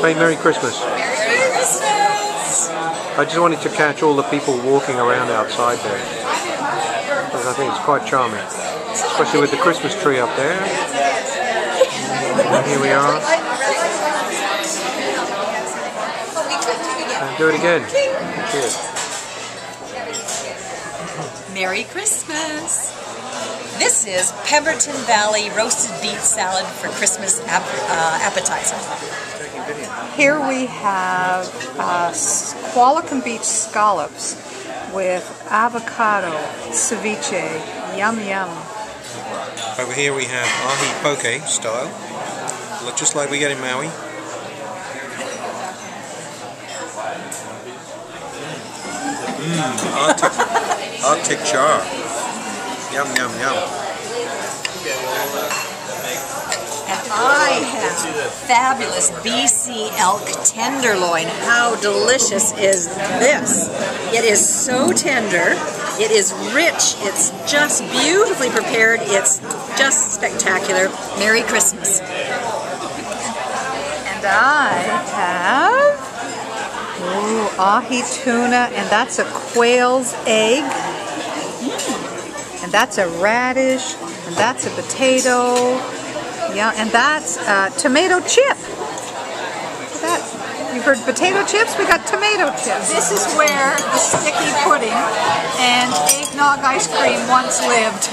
Say Merry Christmas. Merry Christmas! I just wanted to catch all the people walking around outside there. Because I think it's quite charming. Especially with the Christmas tree up there. And here we are. And do it again. Cheers. Merry Christmas! This is Pemberton Valley roasted beet salad for Christmas ap uh, appetizer. Here we have uh, Qualicum Beach scallops with avocado, ceviche, yum yum. Over here we have ahi poke style, just like we get in Maui. Mmm, Arctic, Arctic char. Yum, yum, yum. And I have fabulous BC elk tenderloin. How delicious is this? It is so tender. It is rich. It's just beautifully prepared. It's just spectacular. Merry Christmas. And I have ooh, ahi tuna, and that's a quail's egg. And that's a radish, and that's a potato. Yeah, and that's a tomato chip. That. You've heard potato chips? We got tomato chips. This is where the sticky pudding and eggnog ice cream once lived.